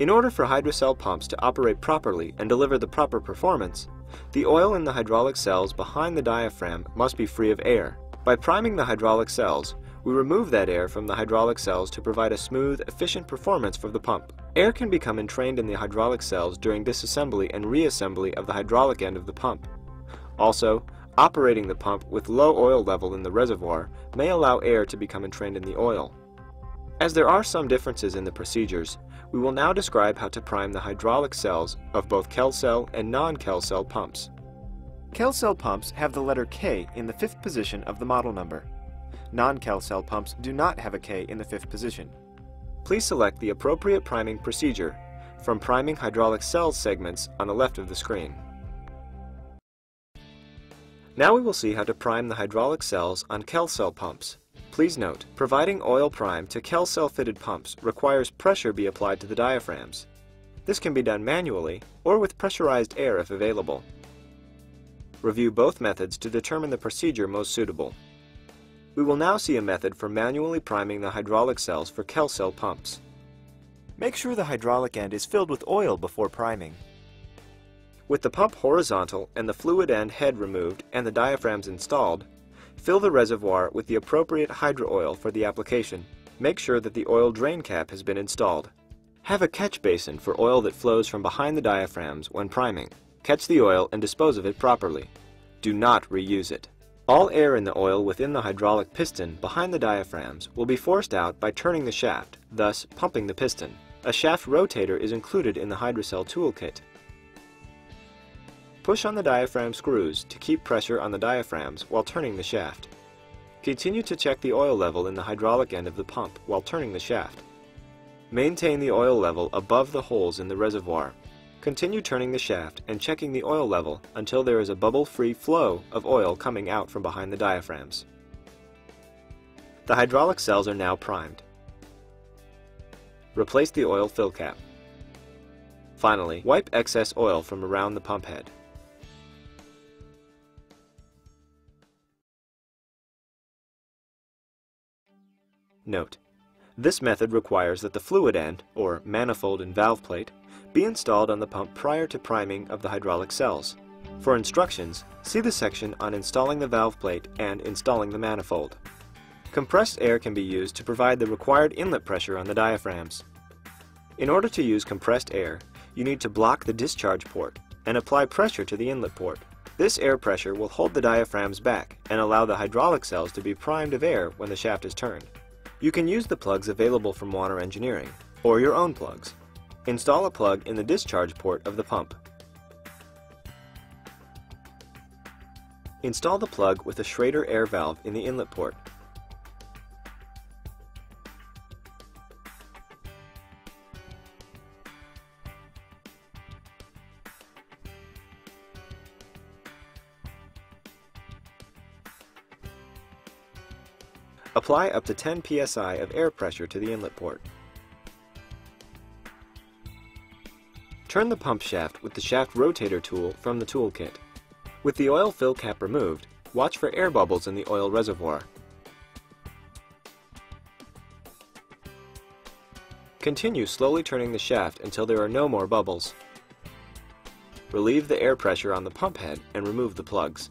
In order for Hydra-Cell pumps to operate properly and deliver the proper performance, the oil in the hydraulic cells behind the diaphragm must be free of air. By priming the hydraulic cells, we remove that air from the hydraulic cells to provide a smooth, efficient performance for the pump. Air can become entrained in the hydraulic cells during disassembly and reassembly of the hydraulic end of the pump. Also, operating the pump with low oil level in the reservoir may allow air to become entrained in the oil. As there are some differences in the procedures, we will now describe how to prime the hydraulic cells of both Kelcell and non-Kelcell pumps. Kelcell pumps have the letter K in the fifth position of the model number. Non-Kelcell pumps do not have a K in the fifth position. Please select the appropriate priming procedure from Priming Hydraulic Cells segments on the left of the screen. Now we will see how to prime the hydraulic cells on Kelcell pumps. Please note, providing oil prime to Kelcell fitted pumps requires pressure be applied to the diaphragms. This can be done manually or with pressurized air if available. Review both methods to determine the procedure most suitable. We will now see a method for manually priming the hydraulic cells for Kelcell pumps. Make sure the hydraulic end is filled with oil before priming. With the pump horizontal and the fluid end head removed and the diaphragms installed, Fill the reservoir with the appropriate Hydra-Oil for the application. Make sure that the oil drain cap has been installed. Have a catch basin for oil that flows from behind the diaphragms when priming. Catch the oil and dispose of it properly. Do not reuse it. All air in the oil within the hydraulic piston behind the diaphragms will be forced out by turning the shaft, thus pumping the piston. A shaft rotator is included in the Hydra-Cell toolkit. Push on the diaphragm screws to keep pressure on the diaphragms while turning the shaft. Continue to check the oil level in the hydraulic end of the pump while turning the shaft. Maintain the oil level above the holes in the reservoir. Continue turning the shaft and checking the oil level until there is a bubble-free flow of oil coming out from behind the diaphragms. The hydraulic cells are now primed. Replace the oil fill cap. Finally, wipe excess oil from around the pump head. Note: This method requires that the fluid end, or manifold and valve plate, be installed on the pump prior to priming of the hydraulic cells. For instructions, see the section on installing the valve plate and installing the manifold. Compressed air can be used to provide the required inlet pressure on the diaphragms. In order to use compressed air, you need to block the discharge port and apply pressure to the inlet port. This air pressure will hold the diaphragms back and allow the hydraulic cells to be primed of air when the shaft is turned. You can use the plugs available from Wanner Engineering, or your own plugs. Install a plug in the discharge port of the pump. Install the plug with a Schrader air valve in the inlet port. Apply up to 10 psi of air pressure to the inlet port. Turn the pump shaft with the shaft rotator tool from the toolkit. With the oil fill cap removed, watch for air bubbles in the oil reservoir. Continue slowly turning the shaft until there are no more bubbles. Relieve the air pressure on the pump head and remove the plugs.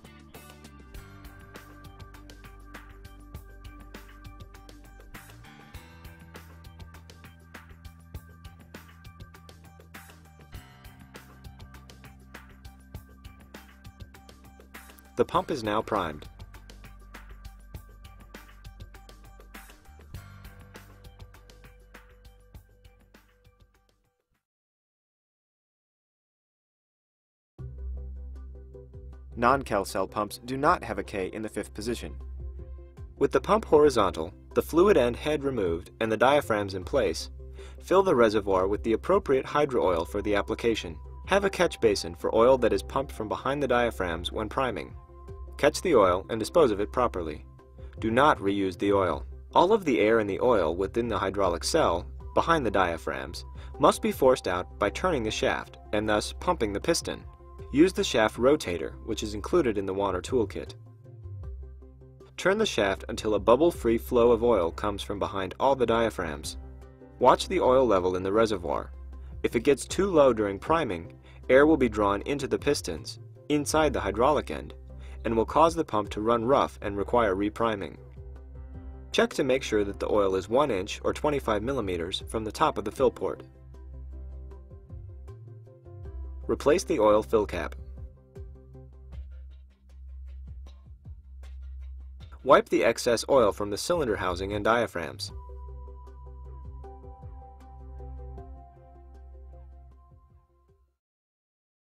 The pump is now primed. Non-Kelcell pumps do not have a K in the fifth position. With the pump horizontal, the fluid end head removed, and the diaphragms in place, fill the reservoir with the appropriate Hydra-Oil for the application. Have a catch basin for oil that is pumped from behind the diaphragms when priming. Catch the oil and dispose of it properly. Do not reuse the oil. All of the air in the oil within the hydraulic cell, behind the diaphragms, must be forced out by turning the shaft and thus pumping the piston. Use the shaft rotator, which is included in the Wanner toolkit. Turn the shaft until a bubble-free flow of oil comes from behind all the diaphragms. Watch the oil level in the reservoir. If it gets too low during priming, air will be drawn into the pistons, inside the hydraulic end, and will cause the pump to run rough and require repriming. Check to make sure that the oil is 1 inch or 25 millimeters from the top of the fill port. Replace the oil fill cap. Wipe the excess oil from the cylinder housing and diaphragms.